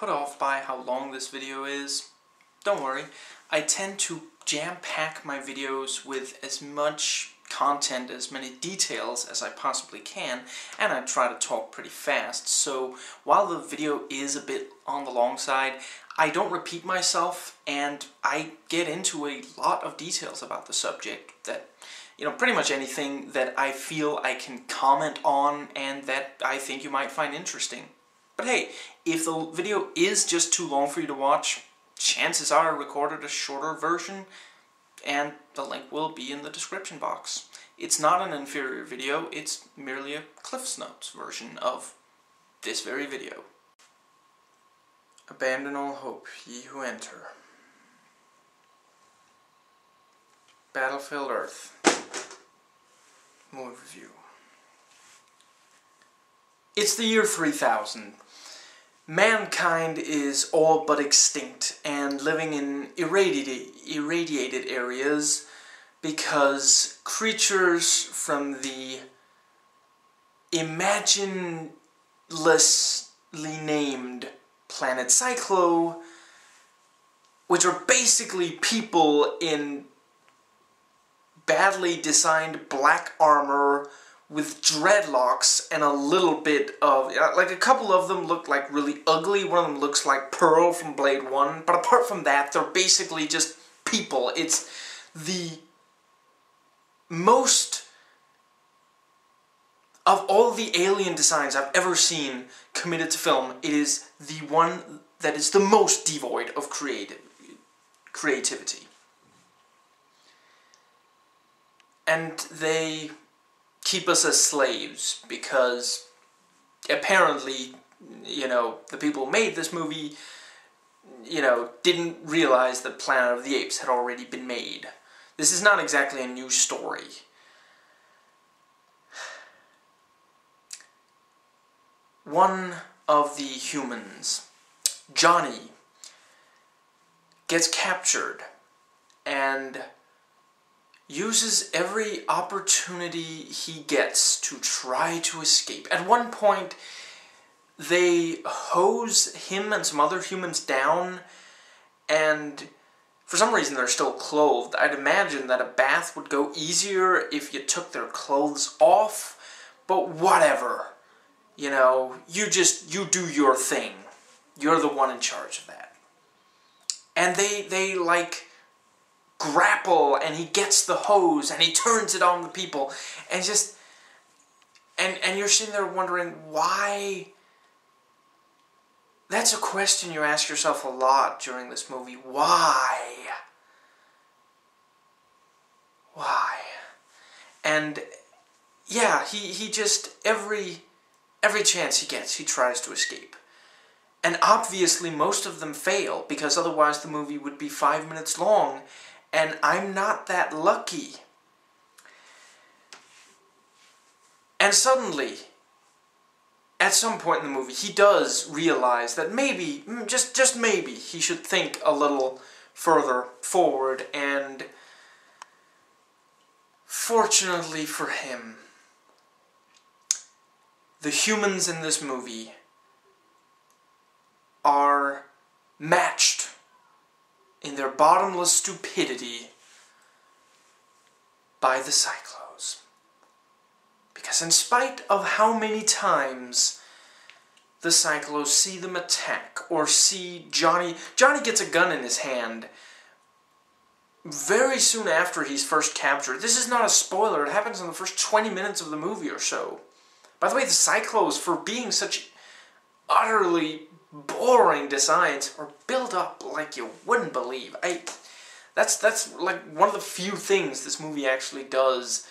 put off by how long this video is, don't worry. I tend to jam-pack my videos with as much content, as many details as I possibly can, and I try to talk pretty fast. So while the video is a bit on the long side, I don't repeat myself, and I get into a lot of details about the subject that, you know, pretty much anything that I feel I can comment on and that I think you might find interesting. But hey, if the video is just too long for you to watch, chances are I recorded a shorter version and the link will be in the description box. It's not an inferior video, it's merely a Cliff's Notes version of this very video. Abandon all hope, ye who enter. Battlefield Earth. Movie review. It's the year 3000 mankind is all but extinct and living in irradiated, irradiated areas because creatures from the imaginelessly named planet Psychlo, which are basically people in badly designed black armor with dreadlocks and a little bit of like a couple of them look like really ugly. One of them looks like pearl from blade 1 but apart from that they're basically just people. It's the most of all the alien designs I've ever seen committed to film it is the one that is the most devoid of creative creativity. And they keep us as slaves because apparently, you know, the people who made this movie, you know, didn't realize that Planet of the Apes had already been made. This is not exactly a new story. One of the humans, Johnny, gets captured and uses every opportunity he gets to try to escape. At one point, they hose him and some other humans down, and for some reason they're still clothed. I'd imagine that a bath would go easier if you took their clothes off, but whatever. You know, you just, you do your thing. You're the one in charge of that. And they, they like, grapple and he gets the hose and he turns it on the people and just and and you're sitting there wondering why? That's a question you ask yourself a lot during this movie. Why? Why? And yeah he he just every every chance he gets he tries to escape. And obviously most of them fail because otherwise the movie would be five minutes long and I'm not that lucky. And suddenly, at some point in the movie, he does realize that maybe, mm, just, just maybe, he should think a little further forward, and fortunately for him, the humans in this movie are matched in their bottomless stupidity by the Psychlos. Because in spite of how many times the Psychlos see them attack or see Johnny... Johnny gets a gun in his hand very soon after he's first captured. This is not a spoiler. It happens in the first 20 minutes of the movie or so. By the way, the Psychlos, for being such utterly boring designs are built up like you wouldn't believe. I that's that's like one of the few things this movie actually does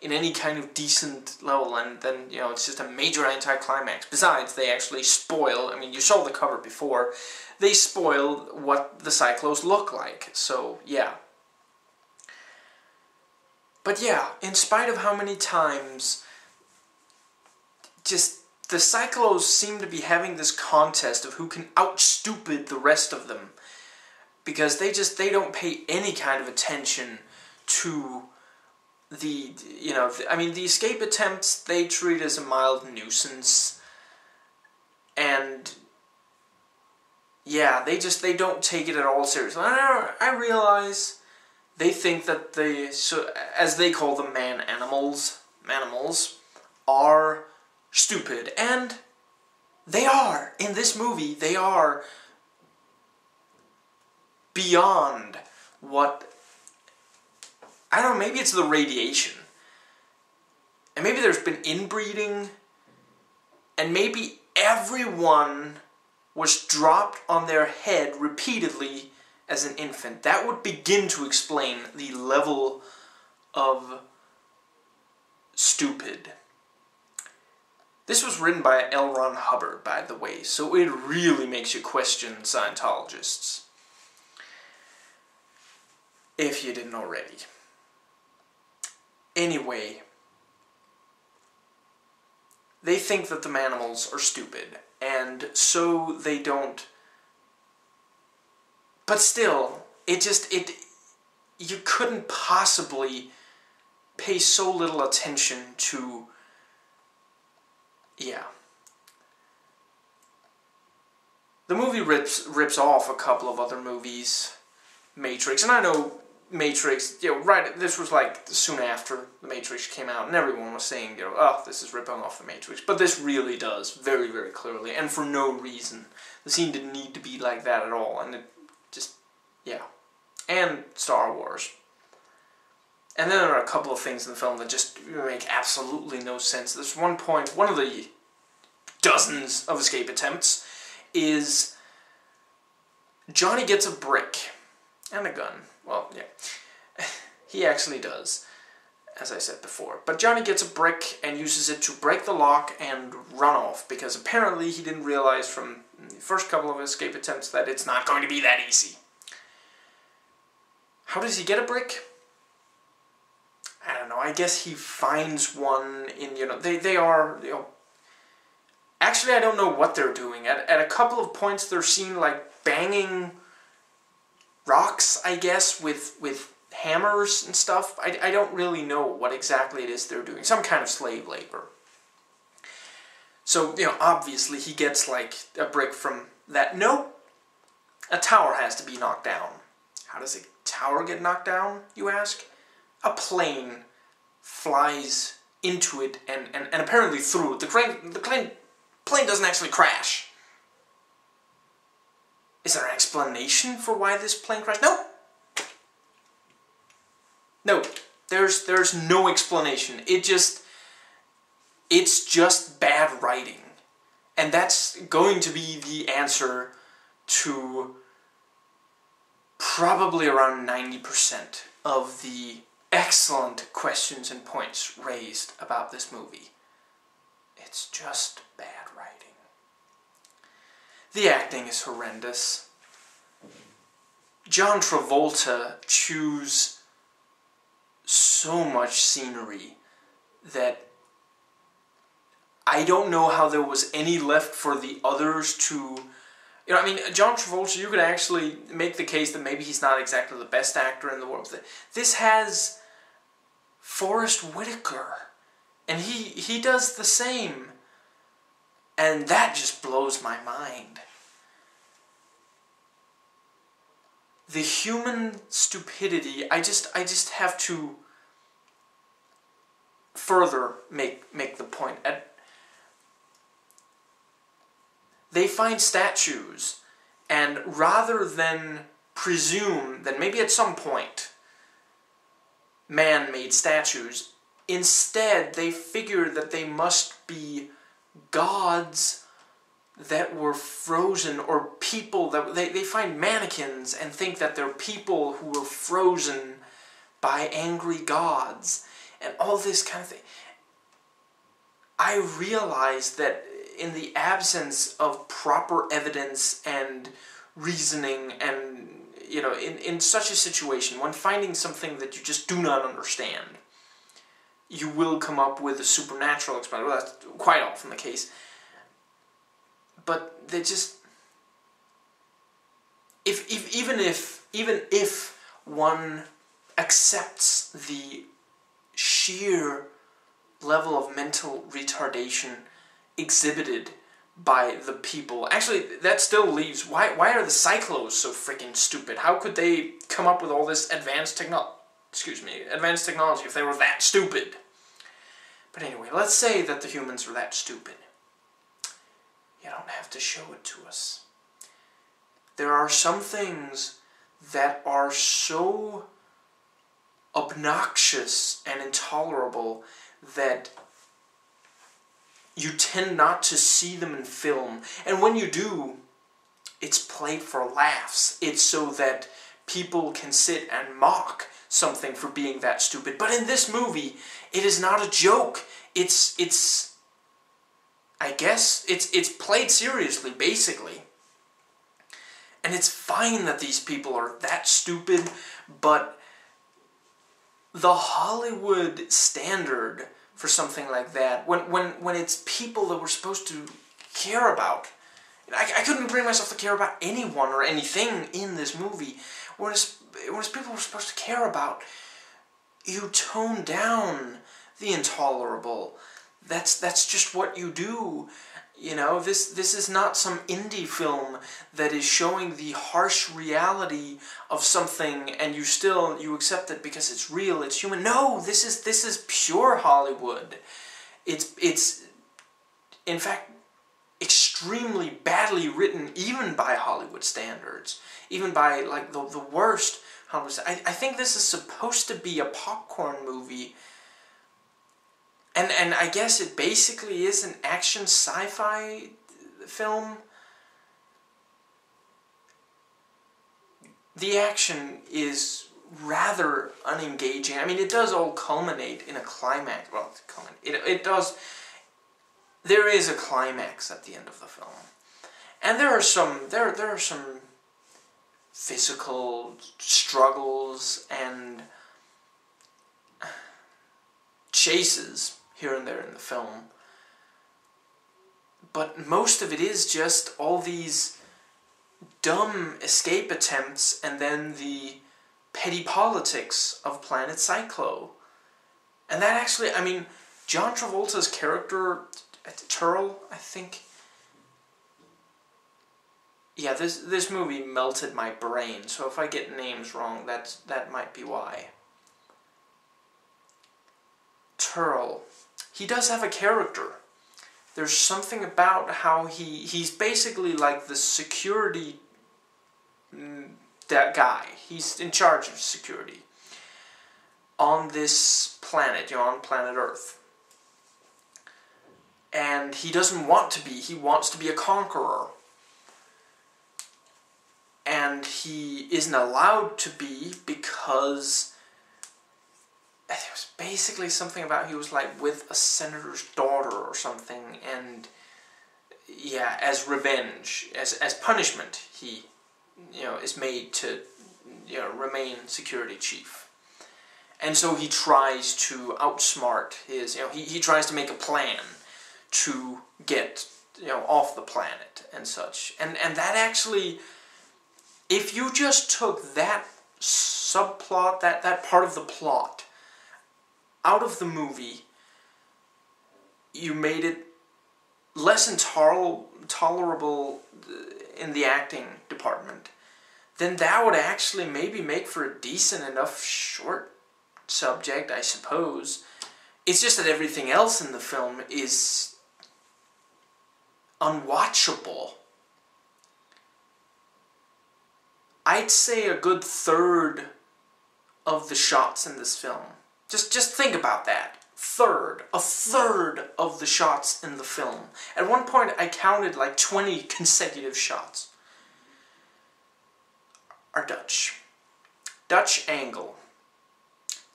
in any kind of decent level and then you know it's just a major anticlimax. Besides they actually spoil I mean you saw the cover before they spoil what the Psychlos look like. So yeah. But yeah, in spite of how many times just the Psychlos seem to be having this contest of who can outstupid the rest of them. Because they just, they don't pay any kind of attention to the, you know, I mean, the escape attempts they treat as a mild nuisance. And yeah, they just they don't take it at all seriously. I, I realize they think that the so as they call them man animals animals are stupid and they are in this movie they are beyond what I don't know maybe it's the radiation and maybe there's been inbreeding and maybe everyone was dropped on their head repeatedly as an infant. That would begin to explain the level of stupid. This was written by L. Ron Hubbard, by the way, so it really makes you question Scientologists. If you didn't already. Anyway, they think that the manimals are stupid, and so they don't. But still, it just it you couldn't possibly pay so little attention to yeah. The movie rips rips off a couple of other movies, Matrix, and I know Matrix, you know, right, this was like soon after The Matrix came out, and everyone was saying, you know, oh, this is ripping off The Matrix. But this really does, very, very clearly, and for no reason. The scene didn't need to be like that at all, and it just, yeah. And Star Wars. And then there are a couple of things in the film that just make absolutely no sense. There's one point, one of the dozens of escape attempts, is Johnny gets a brick and a gun well, yeah. he actually does, as I said before. But Johnny gets a brick and uses it to break the lock and run off, because apparently he didn't realize from the first couple of escape attempts that it's not going to be that easy. How does he get a brick? I don't know. I guess he finds one in, you know, they, they are, you know, actually I don't know what they're doing. At, at a couple of points they're seen like banging rocks, I guess, with with hammers and stuff. I, I don't really know what exactly it is they're doing. Some kind of slave labor. So, you know, obviously he gets like a brick from that. No, a tower has to be knocked down. How does a tower get knocked down, you ask? A plane flies into it and, and, and apparently through it. The crane, the plane, plane doesn't actually crash. Is there an explanation for why this plane crashed? No. No. There's there's no explanation. It just it's just bad writing. And that's going to be the answer to probably around 90% of the excellent questions and points raised about this movie. It's just bad writing. The acting is horrendous. John Travolta chews so much scenery that I don't know how there was any left for the others to. You know, I mean, John Travolta, you could actually make the case that maybe he's not exactly the best actor in the world. This has Forest Whitaker, and he he does the same. And that just blows my mind. The human stupidity, I just I just have to further make make the point. At, they find statues and rather than presume that maybe at some point man made statues, instead they figure that they must be gods that were frozen or people that they, they find mannequins and think that they're people who were frozen by angry gods and all this kind of thing. I realized that in the absence of proper evidence and reasoning and you know in, in such a situation when finding something that you just do not understand you will come up with a supernatural explanation. Well, that's quite often the case. But they just if, if even if even if one accepts the sheer level of mental retardation exhibited by the people. Actually, that still leaves. Why, why are the Psychlos so freaking stupid? How could they come up with all this advanced technology? Excuse me, advanced technology if they were that stupid? But anyway, let's say that the humans are that stupid. You don't have to show it to us. There are some things that are so obnoxious and intolerable that you tend not to see them in film. And when you do, it's played for laughs. It's so that people can sit and mock something for being that stupid. But in this movie, it is not a joke. It's it's I guess it's it's played seriously basically. And it's fine that these people are that stupid, but the Hollywood standard for something like that when when when it's people that we're supposed to care about. I, I couldn't bring myself to care about anyone or anything in this movie. When it's people we're supposed to care about, you tone down the intolerable. That's that's just what you do. You know, this this is not some indie film that is showing the harsh reality of something and you still you accept it because it's real, it's human. No, this is this is pure Hollywood. It's it's in fact extremely badly written even by Hollywood standards. Even by like the the worst Hollywood I, I think this is supposed to be a popcorn movie and and I guess it basically is an action sci-fi film. The action is rather unengaging. I mean, it does all culminate in a climax. Well, it it does. There is a climax at the end of the film, and there are some there there are some physical struggles and chases here and there in the film. But most of it is just all these dumb escape attempts and then the petty politics of Planet Psychlo. And that actually, I mean, John Travolta's character, Terl, I think. Yeah, this this movie melted my brain, so if I get names wrong, that's that might be why. Terl he does have a character. There's something about how he he's basically like the security mm, that guy. He's in charge of security on this planet, you know, on planet Earth. And he doesn't want to be. He wants to be a conqueror. And he isn't allowed to be because it was basically something about he was like with a senator's daughter or something, and yeah, as revenge, as as punishment, he you know is made to you know remain security chief, and so he tries to outsmart his you know he he tries to make a plan to get you know off the planet and such, and and that actually, if you just took that subplot that that part of the plot out of the movie, you made it less intolerable tolerable uh, in the acting department, then that would actually maybe make for a decent enough short subject, I suppose. It's just that everything else in the film is unwatchable. I'd say a good third of the shots in this film just, just think about that. Third, a third of the shots in the film. At one point, I counted like 20 consecutive shots. Are Dutch. Dutch angle.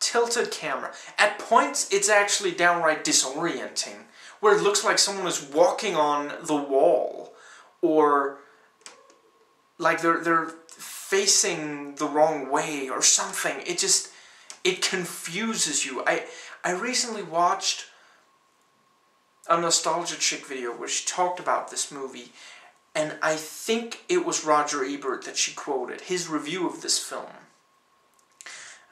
Tilted camera. At points, it's actually downright disorienting, where it looks like someone is walking on the wall, or like they're, they're facing the wrong way or something. It just it confuses you. I I recently watched a nostalgia chick video where she talked about this movie, and I think it was Roger Ebert that she quoted his review of this film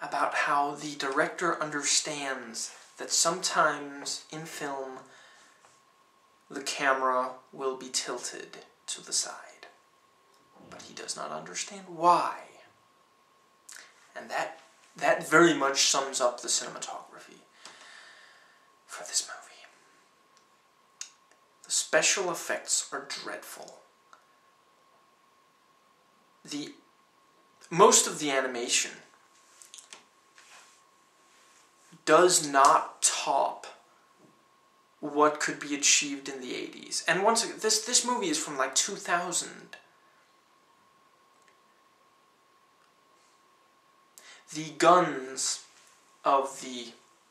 about how the director understands that sometimes in film the camera will be tilted to the side. But he does not understand why. And that that very much sums up the cinematography for this movie. The special effects are dreadful. The most of the animation does not top what could be achieved in the 80s. And once again, this this movie is from like 2000. The guns of the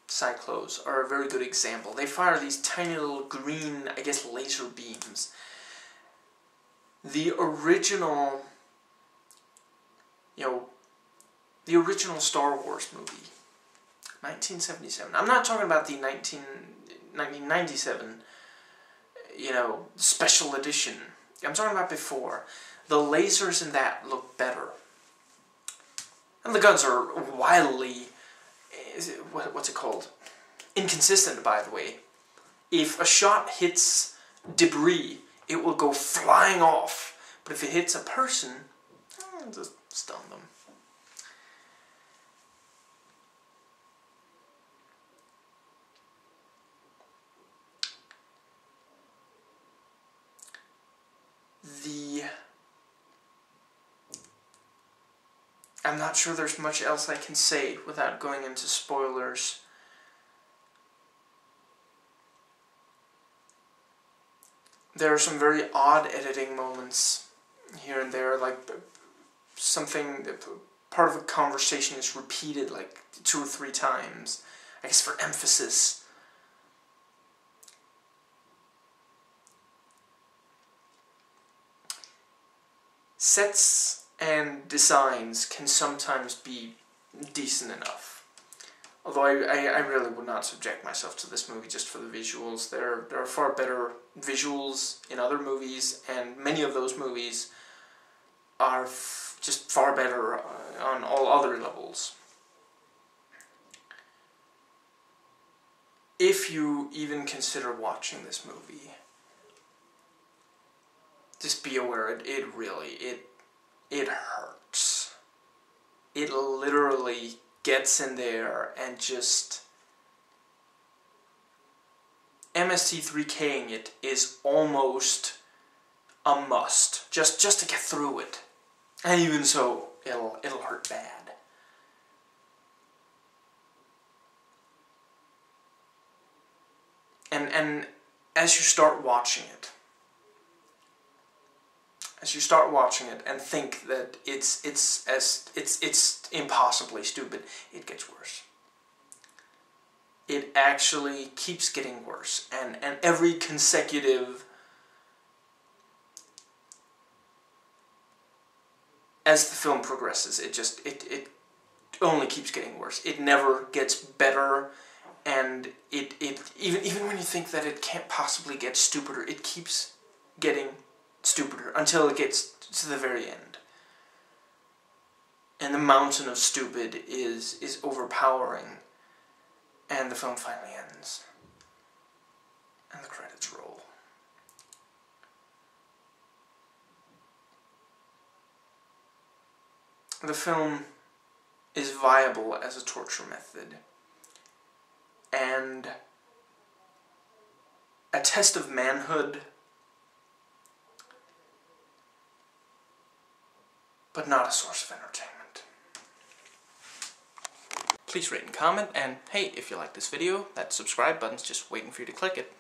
Psychlos are a very good example. They fire these tiny little green, I guess, laser beams. The original, you know, the original Star Wars movie, 1977. I'm not talking about the 19, 1997, you know, special edition. I'm talking about before. The lasers in that look better. And the guns are wildly, it, what's it called? Inconsistent, by the way. If a shot hits debris, it will go flying off. But if it hits a person, it'll just stun them. I'm not sure there's much else I can say without going into spoilers. There are some very odd editing moments here and there, like something, part of a conversation is repeated like two or three times, I guess for emphasis. Sets and designs can sometimes be decent enough. Although I, I, I, really would not subject myself to this movie just for the visuals. There, there are far better visuals in other movies, and many of those movies are just far better uh, on all other levels. If you even consider watching this movie, just be aware it, it really, it it hurts. It literally gets in there and just MST3King it is almost a must just just to get through it. And even so, it'll it'll hurt bad. And and as you start watching it, as you start watching it and think that it's it's as it's it's impossibly stupid, it gets worse. It actually keeps getting worse, and and every consecutive as the film progresses, it just it it only keeps getting worse. It never gets better, and it it even even when you think that it can't possibly get stupider, it keeps getting stupider until it gets to the very end. And the mountain of stupid is is overpowering and the film finally ends. And the credits roll. The film is viable as a torture method and a test of manhood but not a source of entertainment. Please rate and comment, and hey, if you like this video, that subscribe button's just waiting for you to click it.